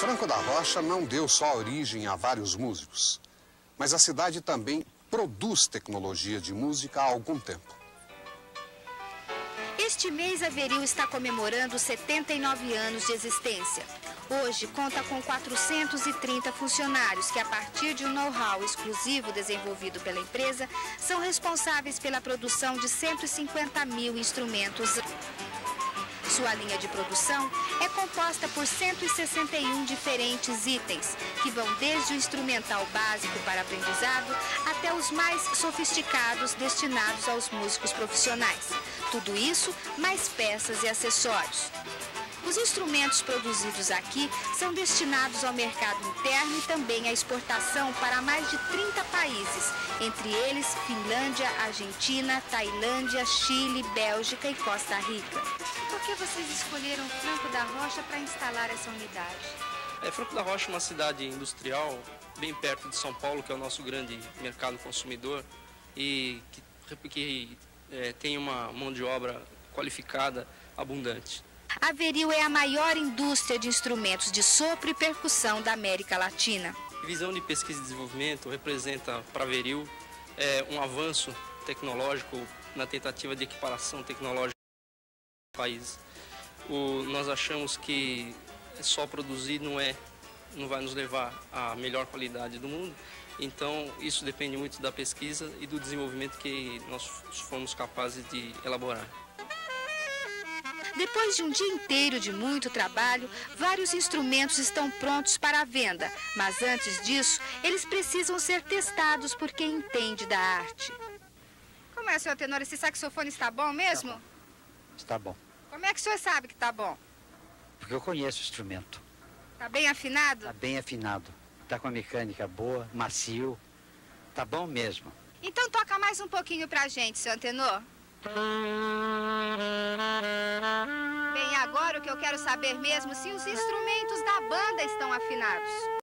Franco da Rocha não deu só origem a vários músicos, mas a cidade também produz tecnologia de música há algum tempo. Este mês a Veril está comemorando 79 anos de existência. Hoje conta com 430 funcionários que, a partir de um know-how exclusivo desenvolvido pela empresa, são responsáveis pela produção de 150 mil instrumentos. Sua linha de produção é composta por 161 diferentes itens, que vão desde o instrumental básico para aprendizado até os mais sofisticados destinados aos músicos profissionais. Tudo isso mais peças e acessórios. Os instrumentos produzidos aqui são destinados ao mercado interno e também à exportação para mais de 30 países, entre eles Finlândia, Argentina, Tailândia, Chile, Bélgica e Costa Rica. Por que vocês escolheram Franco da Rocha para instalar essa unidade? É, Franco da Rocha é uma cidade industrial bem perto de São Paulo, que é o nosso grande mercado consumidor e que, que é, tem uma mão de obra qualificada, abundante. A Veril é a maior indústria de instrumentos de sopro e percussão da América Latina. Visão de pesquisa e desenvolvimento representa para a Veril é, um avanço tecnológico na tentativa de equiparação tecnológica do país. O, nós achamos que só produzir não é não vai nos levar à melhor qualidade do mundo. Então, isso depende muito da pesquisa e do desenvolvimento que nós fomos capazes de elaborar. Depois de um dia inteiro de muito trabalho, vários instrumentos estão prontos para a venda. Mas antes disso, eles precisam ser testados por quem entende da arte. Como é, senhor tenor? Esse saxofone está bom mesmo? Está bom. Está bom. Como é que o senhor sabe que está bom? Porque eu conheço o instrumento. Está bem afinado? Está bem afinado. Está com a mecânica boa, macio. Está bom mesmo. Então toca mais um pouquinho pra gente, senhor tenor. Bem, agora o que eu quero saber mesmo se os instrumentos da banda estão afinados.